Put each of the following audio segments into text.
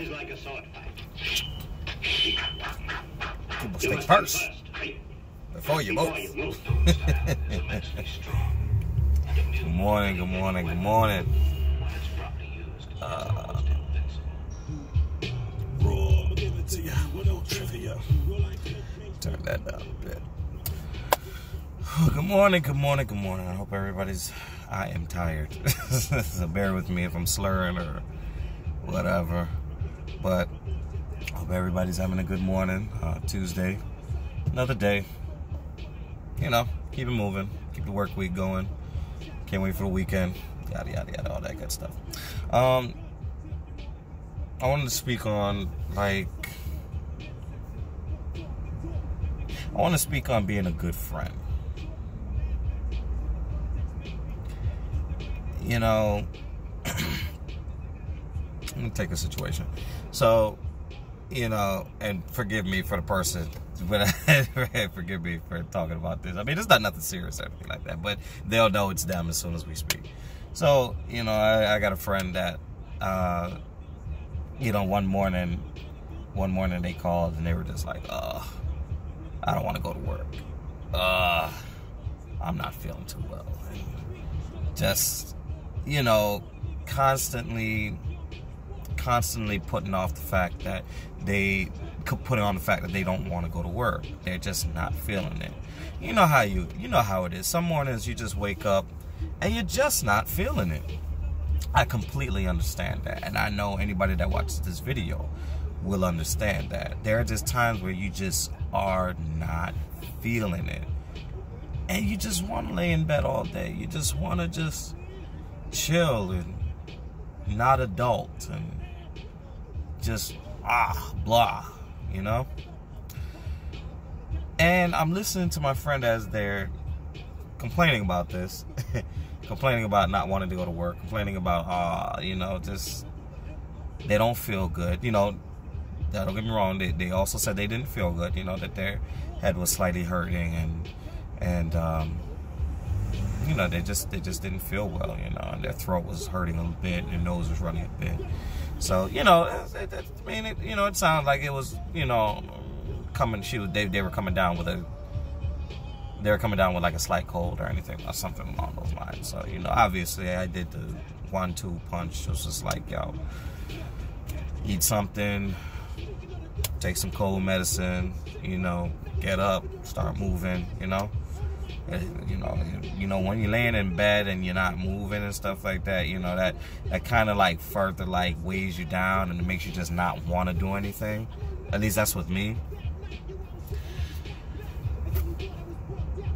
is like a sword fight. People You think must first first, right? before you Before move. you move. Good morning, good morning, good morning. Uh, raw, I'ma give it to you. What old trivia? Turn that down a bit. Good morning, good morning, good morning. I hope everybody's. I am tired. so bear with me if I'm slurring or whatever. But hope everybody's having a good morning. Uh, Tuesday, another day. You know, keep it moving, keep the work week going. Can't wait for the weekend. Yada yada yada, all that good stuff. Um, I wanted to speak on like I want to speak on being a good friend. You know, let me take a situation. So, you know, and forgive me for the person, but forgive me for talking about this. I mean, it's not nothing serious or anything like that, but they'll know it's them as soon as we speak. So, you know, I, I got a friend that, uh, you know, one morning, one morning they called and they were just like, uh, I don't want to go to work. Uh, I'm not feeling too well. Just, you know, constantly constantly putting off the fact that they putting on the fact that they don't want to go to work. They're just not feeling it. You know how you you know how it is. Some mornings you just wake up and you're just not feeling it. I completely understand that. And I know anybody that watches this video will understand that. There are just times where you just are not feeling it. And you just want to lay in bed all day. You just want to just chill and not adult and just ah blah, you know. And I'm listening to my friend as they're complaining about this, complaining about not wanting to go to work, complaining about ah, you know, just they don't feel good. You know, don't get me wrong. They they also said they didn't feel good. You know that their head was slightly hurting and and um, you know they just they just didn't feel well. You know, and their throat was hurting a bit, their nose was running a bit. So you know, it, it, I mean, it, you know, it sounded like it was, you know, coming. She was, they they were coming down with a, they were coming down with like a slight cold or anything or something along those lines. So you know, obviously, I did the one-two punch. It was just like, yo, eat something, take some cold medicine, you know, get up, start moving, you know. You know, you know when you're laying in bed and you're not moving and stuff like that, you know that that kind of like further like weighs you down and it makes you just not want to do anything. At least that's with me.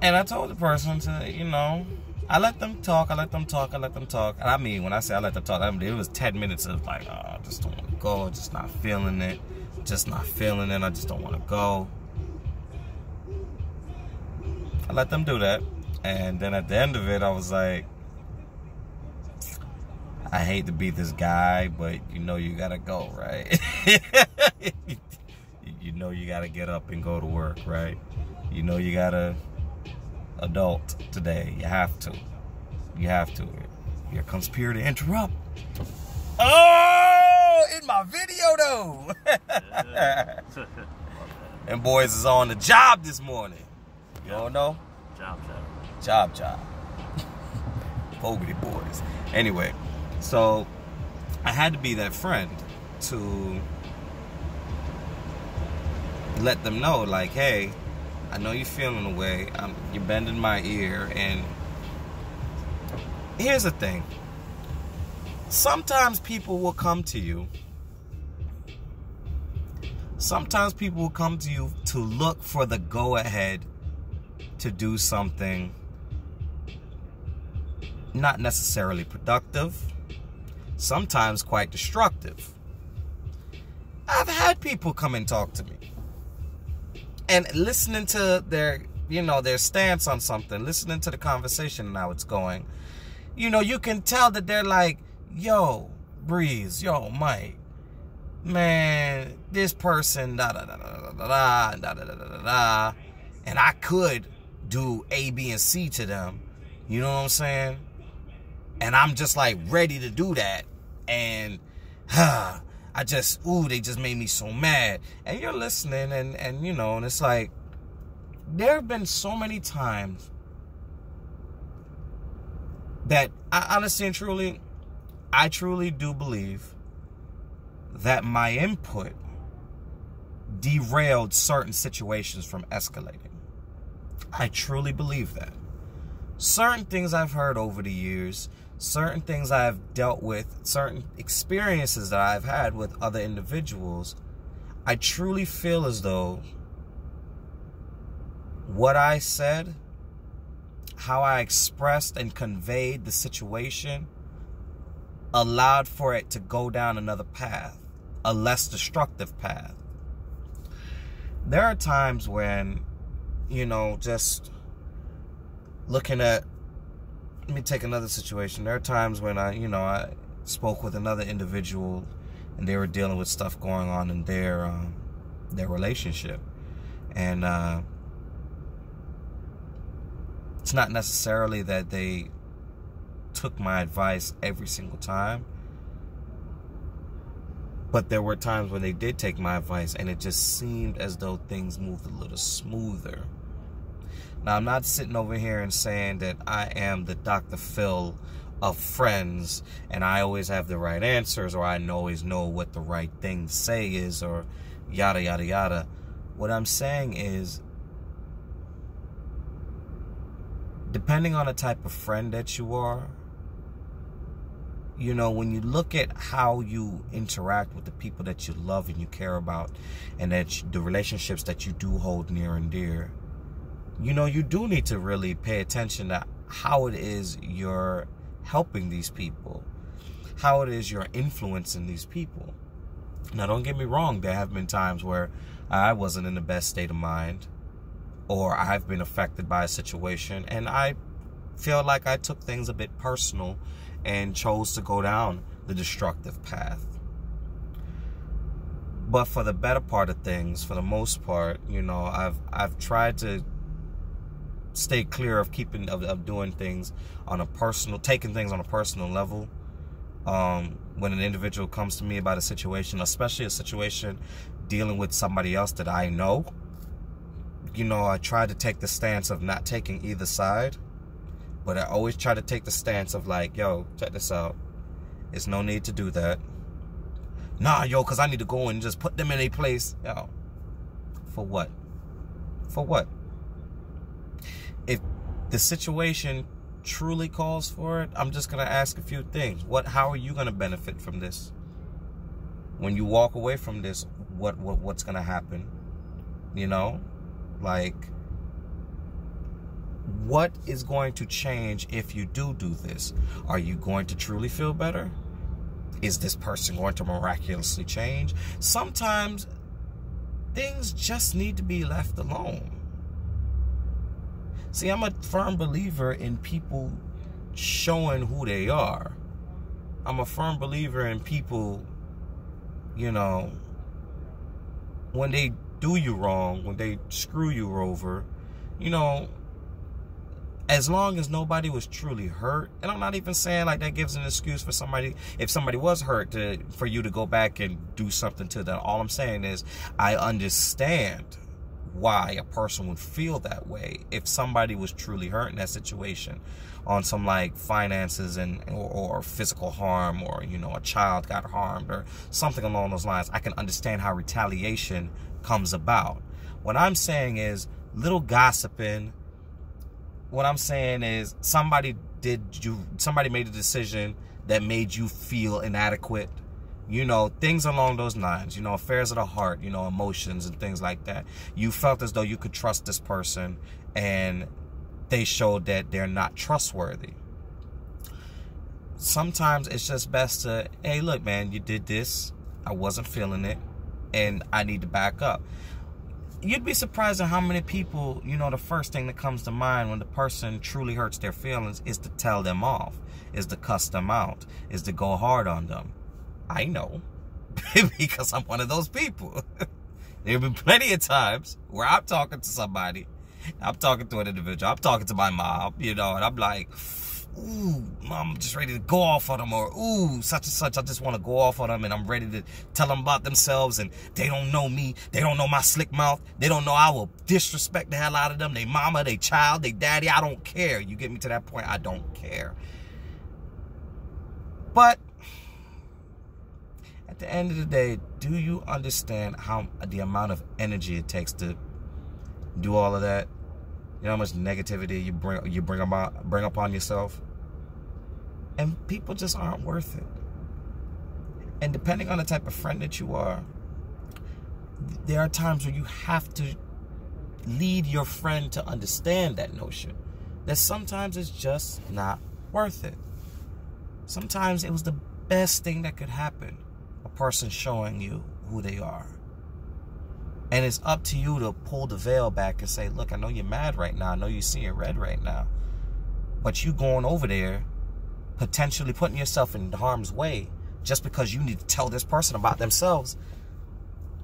And I told the person to, you know, I let them talk, I let them talk, I let them talk. And I mean, when I say I let them talk, I mean, it was 10 minutes of like, oh, I just don't want to go, just not feeling it, just not feeling it, I just don't want to go. I let them do that. And then at the end of it, I was like, I hate to be this guy, but you know you gotta go, right? you know you gotta get up and go to work, right? You know you gotta adult today. You have to. You have to. Here comes Pierre to interrupt. Oh, in my video though. and boys is on the job this morning. You don't know? Job, job. Job, job. Fogarty boys. Anyway, so I had to be that friend to let them know, like, hey, I know you're feeling the way. I'm, you're bending my ear, and here's the thing. Sometimes people will come to you. Sometimes people will come to you to look for the go ahead to do something not necessarily productive, sometimes quite destructive. I've had people come and talk to me. And listening to their, you know, their stance on something, listening to the conversation and how it's going, you know, you can tell that they're like, yo, Breeze, yo, Mike, man, this person, da da da da da da da da da da da, and I could do A, B, and C to them. You know what I'm saying? And I'm just like ready to do that. And huh, I just, ooh, they just made me so mad. And you're listening and, and you know, and it's like, there have been so many times that I honestly and truly, I truly do believe that my input derailed certain situations from escalating. I truly believe that. Certain things I've heard over the years, certain things I've dealt with, certain experiences that I've had with other individuals, I truly feel as though what I said, how I expressed and conveyed the situation, allowed for it to go down another path, a less destructive path. There are times when, you know, just looking at, let me take another situation. There are times when I, you know, I spoke with another individual and they were dealing with stuff going on in their, um, their relationship. And, uh, it's not necessarily that they took my advice every single time. But there were times when they did take my advice and it just seemed as though things moved a little smoother. Now, I'm not sitting over here and saying that I am the Dr. Phil of friends and I always have the right answers or I always know what the right thing to say is or yada, yada, yada. What I'm saying is depending on the type of friend that you are, you know, when you look at how you interact with the people that you love and you care about, and that you, the relationships that you do hold near and dear, you know, you do need to really pay attention to how it is you're helping these people, how it is you're influencing these people. Now, don't get me wrong, there have been times where I wasn't in the best state of mind or I've been affected by a situation and I feel like I took things a bit personal and chose to go down the destructive path. But for the better part of things, for the most part, you know, I've I've tried to stay clear of keeping of, of doing things on a personal taking things on a personal level. Um, when an individual comes to me about a situation, especially a situation dealing with somebody else that I know, you know, I try to take the stance of not taking either side, but I always try to take the stance of like, yo, check this out. It's no need to do that. Nah, yo, because I need to go and just put them in a place. Yo, for what? For what? If the situation truly calls for it, I'm just going to ask a few things. What, how are you going to benefit from this? When you walk away from this, what, what what's going to happen? You know? Like, what is going to change if you do do this? Are you going to truly feel better? Is this person going to miraculously change? Sometimes things just need to be left alone. See, I'm a firm believer in people showing who they are. I'm a firm believer in people, you know, when they do you wrong, when they screw you over, you know, as long as nobody was truly hurt, and I'm not even saying like that gives an excuse for somebody if somebody was hurt to for you to go back and do something to them. All I'm saying is I understand why a person would feel that way if somebody was truly hurt in that situation on some like finances and or, or, physical harm or you know a child got harmed or something along those lines i can understand how retaliation comes about. What I'm saying is little gossiping. What I'm saying is somebody did you somebody made a decision that made you feel inadequate. You know, things along those lines, you know, affairs of the heart, you know, emotions and things like that. You felt as though you could trust this person and they showed that they're not trustworthy. Sometimes it's just best to, hey, look, man, you did this. I wasn't feeling it and I need to back up. You'd be surprised at how many people, you know, the first thing that comes to mind when the person truly hurts their feelings is to tell them off, is to cuss them out, is to go hard on them. I know because I'm one of those people. there have been plenty of times where I'm talking to somebody, I'm talking to an individual, I'm talking to my mom, you know, and I'm like, ooh, I'm just ready to go off on them, or ooh, such and such, I just want to go off on them, and I'm ready to tell them about themselves, and they don't know me, they don't know my slick mouth, they don't know I will disrespect the hell out of them, they mama, they child, they daddy, I don't care. You get me to that point, I don't care. But at the end of the day, do you understand how the amount of energy it takes to do all of that? You know how much negativity you bring you bring about bring upon yourself, and people just aren't worth it. And depending on the type of friend that you are, there are times where you have to lead your friend to understand that notion. That sometimes it's just not worth it. Sometimes it was the best thing that could happen. A person showing you who they are. And it's up to you to pull the veil back and say, look, I know you're mad right now. I know you're seeing red right now. But you going over there, potentially putting yourself in harm's way just because you need to tell this person about themselves,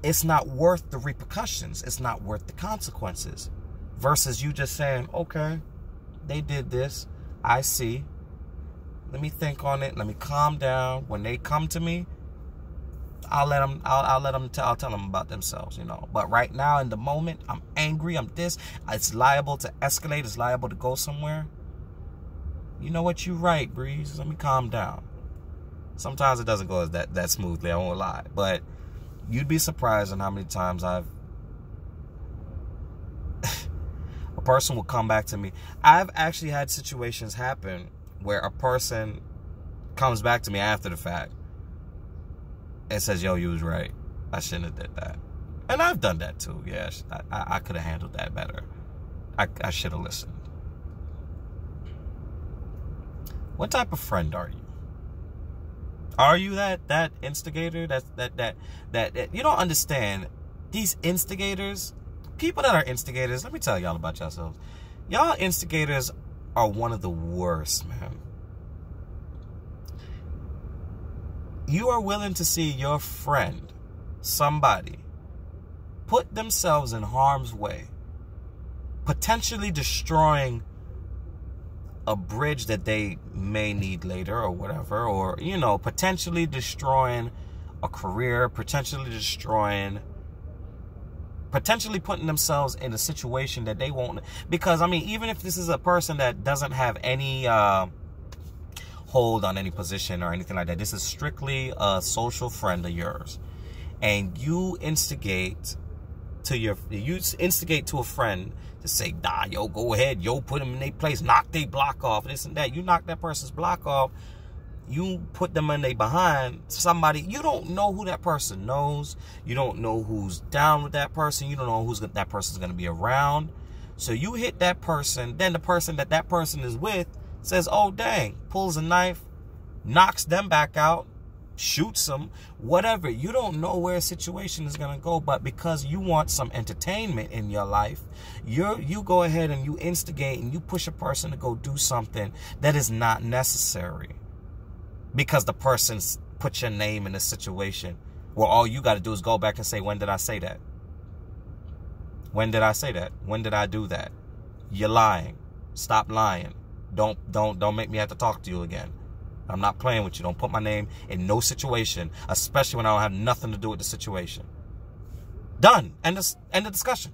it's not worth the repercussions. It's not worth the consequences. Versus you just saying, okay, they did this. I see. Let me think on it. Let me calm down. When they come to me, I'll let them. I'll, I'll let them. Tell, I'll tell them about themselves. You know. But right now, in the moment, I'm angry. I'm this. It's liable to escalate. It's liable to go somewhere. You know what? You're right, Breeze. Let me calm down. Sometimes it doesn't go that that smoothly. I won't lie. But you'd be surprised on how many times I've a person will come back to me. I've actually had situations happen where a person comes back to me after the fact and says, "Yo, you was right. I shouldn't have did that." And I've done that too. Yeah, I, I could have handled that better. I, I should have listened. What type of friend are you? Are you that that instigator? That that that that, that you don't understand these instigators. People that are instigators. Let me tell y'all about yourselves. Y'all instigators are one of the worst, man. You are willing to see your friend, somebody, put themselves in harm's way, potentially destroying a bridge that they may need later or whatever, or, you know, potentially destroying a career, potentially destroying potentially putting themselves in a situation that they won't because i mean even if this is a person that doesn't have any uh, hold on any position or anything like that. This is strictly a social friend of yours. And you instigate to your you instigate to a friend to say nah yo go ahead. Yo put them in their place. Knock their block off this and that. You knock that person's block off. You put them in they behind. Somebody you don't know who that person knows. You don't know who's down with that person. You don't know who's that person's to be around. So you hit that person then the person that that person is with says oh dang pulls a knife knocks them back out shoots them whatever you don't know where a situation is going to go but because you want some entertainment in your life you you go ahead and you instigate and you push a person to go do something that is not necessary because the person's put your name in a situation where all you got to do is go back and say, when did I say that? When did I say that? When did I do that? You're lying. Stop lying. Don't don't don't make me have to talk to you again. I'm not playing with you. Don't put my name in no situation, especially when I don't have nothing to do with the situation. Done. End of, end of discussion.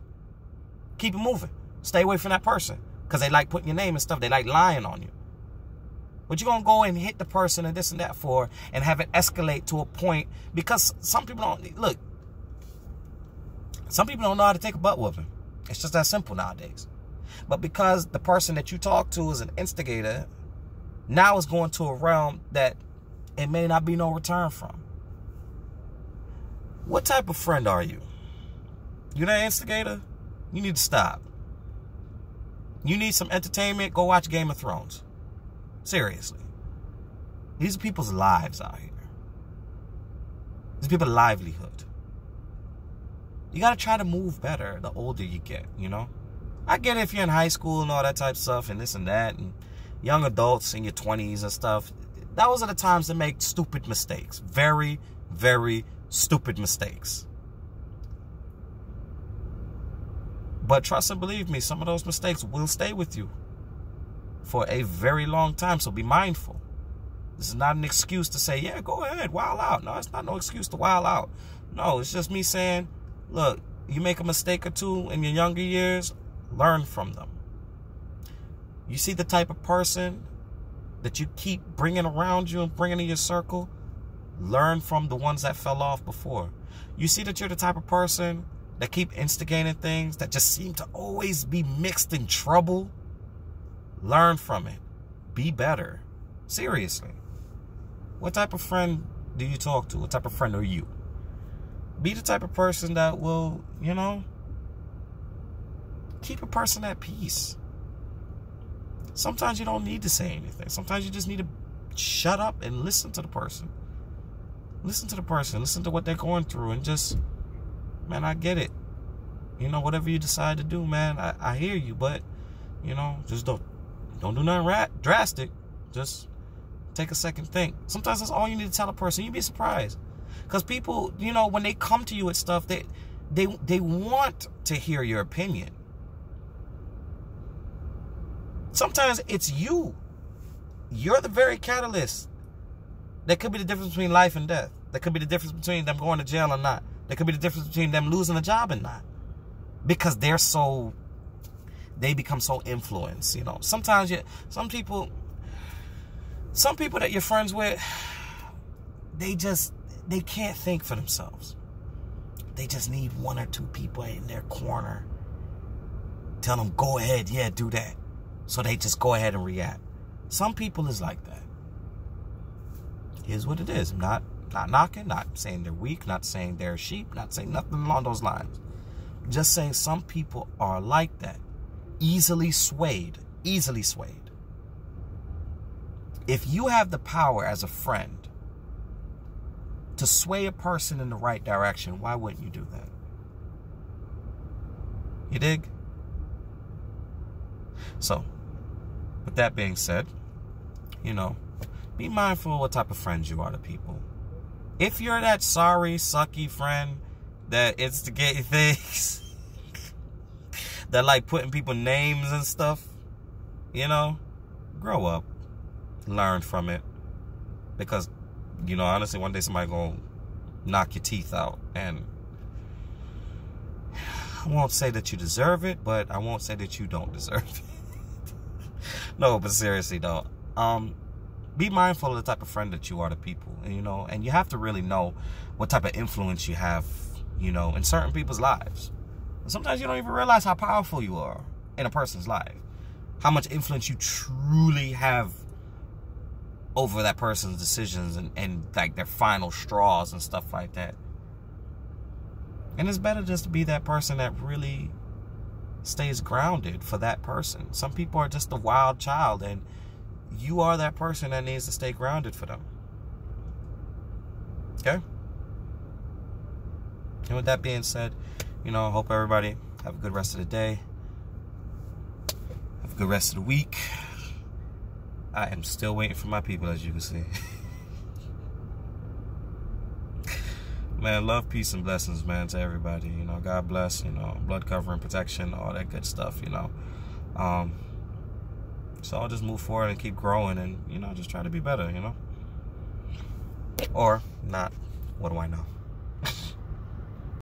Keep it moving. Stay away from that person because they like putting your name and stuff. They like lying on you. But you're going to go and hit the person and this and that for and have it escalate to a point because some people don't, look, some people don't know how to take a butt whooping. It's just that simple nowadays. But because the person that you talk to is an instigator, now it's going to a realm that it may not be no return from. What type of friend are you? You're that instigator? You need to stop. You need some entertainment? Go watch Game of Thrones. Seriously. These are people's lives out here. These people's livelihood. You gotta try to move better the older you get, you know? I get it if you're in high school and all that type of stuff and this and that and young adults in your 20s and stuff. Those are the times to make stupid mistakes. Very, very stupid mistakes. But trust and believe me, some of those mistakes will stay with you. for a very long time. So be mindful. This is not an excuse to say, yeah, go ahead, wild out. No, it's not no excuse to wild out. No, it's just me saying, look, you make a mistake or two in your younger years, learn from them. You see the type of person that you keep bringing around you and bringing in your circle, learn from the ones that fell off before. You see that you're the type of person that keep instigating things that just seem to always be mixed in trouble. Learn from it. Be better. Seriously. What type of friend do you talk to? What type of friend are you? Be the type of person that will, you know, keep a person at peace. Sometimes you don't need to say anything. Sometimes you just need to shut up and listen to the person. Listen to the person. Listen to what they're going through and just, man, I get it. You know, whatever you decide to do, man, I, I hear you, but, you know, just don't don't do nothing drastic. Just take a second think. Sometimes that's all you need to tell a person. You'd be surprised. Because people, you know, when they come to you with stuff, they they they want to hear your opinion. Sometimes it's you. You're the very catalyst. That could be the difference between life and death. That could be the difference between them going to jail or not. That could be the difference between them losing a job and not. Because they're so they become so influenced, you know. Sometimes you some people some people that you're friends with, they just they can't think for themselves. They just need one or two people in their corner. Tell them, go ahead, yeah, do that. So they just go ahead and react. Some people is like that. Here's what it is. I'm not not knocking, not saying they're weak, not saying they're sheep, not saying nothing along those lines. Just saying some people are like that. Easily swayed. Easily swayed. If you have the power as a friend to sway a person in the right direction, why wouldn't you do that? You dig? So, with that being said, you know, be mindful of what type of friends you are to people. If you're that sorry, sucky friend that instigate things, that like putting people names and stuff, you know, grow up, learn from it, because you know honestly, one day somebody gonna knock your teeth out, and I won't say that you deserve it, but I won't say that you don't deserve it. No, but seriously though, um, be mindful of the type of friend that you are to people, you know, and you have to really know what type of influence you have, you know, in certain people's lives. Sometimes you don't even realize how powerful you are in a person's life, how much influence you truly have over that person's decisions and, and like their final straws and stuff like that. And it's better just to be that person that really stays grounded for that person. Some people are just a wild child and you are that person that needs to stay grounded for them. Okay? And with that being said, you know, I hope everybody have a good rest of the day. Have a good rest of the week. I am still waiting for my people, as you can see. man, love, peace, and blessings, man, to everybody. You know, God bless, you know, blood covering, protection, all that good stuff, you know. Um, so I'll just move forward and keep growing and, you know, just try to be better, you know. Or not. What do I know?